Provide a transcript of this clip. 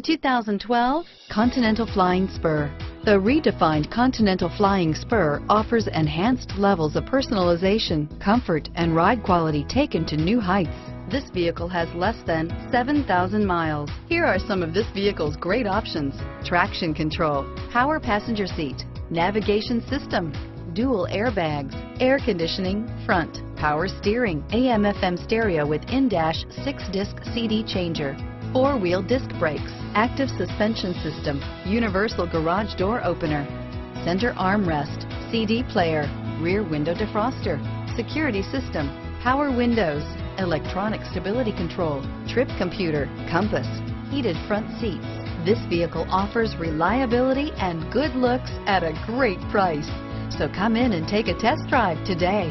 2012 Continental Flying Spur. The redefined Continental Flying Spur offers enhanced levels of personalization, comfort, and ride quality taken to new heights. This vehicle has less than 7,000 miles. Here are some of this vehicle's great options. Traction control, power passenger seat, navigation system, dual airbags, air conditioning, front, power steering, AM FM stereo with in-dash six disc CD changer, four-wheel disc brakes, active suspension system, universal garage door opener, center armrest, CD player, rear window defroster, security system, power windows, electronic stability control, trip computer, compass, heated front seats. This vehicle offers reliability and good looks at a great price. So come in and take a test drive today.